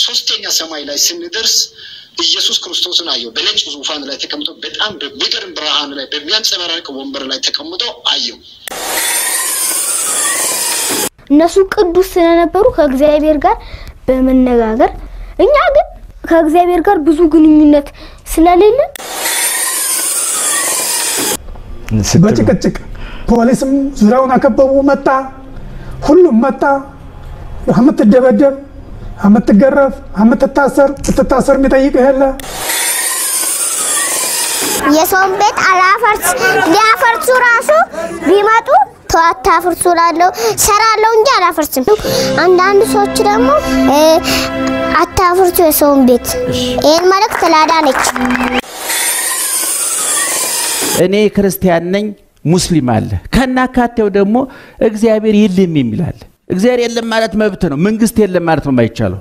ሶስተኛ ሰማይ ላይ ስንደርስ ኢየሱስ ክርስቶስን አየው። በነጭ ዙፋን ላይ ተቀምጦ በጣም በሚገርም ብርሃን ላይ በሚያንጸባርቅ ወንበር ላይ ተቀምጦ አየው። እነሱ ቅዱስ ስለነበሩ ከእግዚአብሔር ጋር በመነጋገር እኛ ግን ከእግዚአብሔር ጋር ብዙ ግንኙነት ስለሌለን በጭቅጭቅ ፖሊስም ዙሪያውን አከበቡ። መጣ፣ ሁሉም መጣ። የምትደበደብ የምትገረፍ የምትታሰር ብትታሰር የሚጠይቅህ የለ። የሰውን ቤት አላፈርስ ሊያፈርሱ ራሱ ቢመጡ ተው አታፍርሱ እላለሁ፣ እሰራለሁ እንጂ አላፈርስም። አንዳንድ ሰዎች ደግሞ አታፍርሱ የሰውን ቤት። ይህን መልእክት ላዳነች እኔ ክርስቲያን ነኝ፣ ሙስሊም አለ። ከናካቴው ደግሞ እግዚአብሔር የሚል አለ። እግዚአብሔር የለም ማለት መብት ነው። መንግስት የለም ማለት ነው የማይቻለው።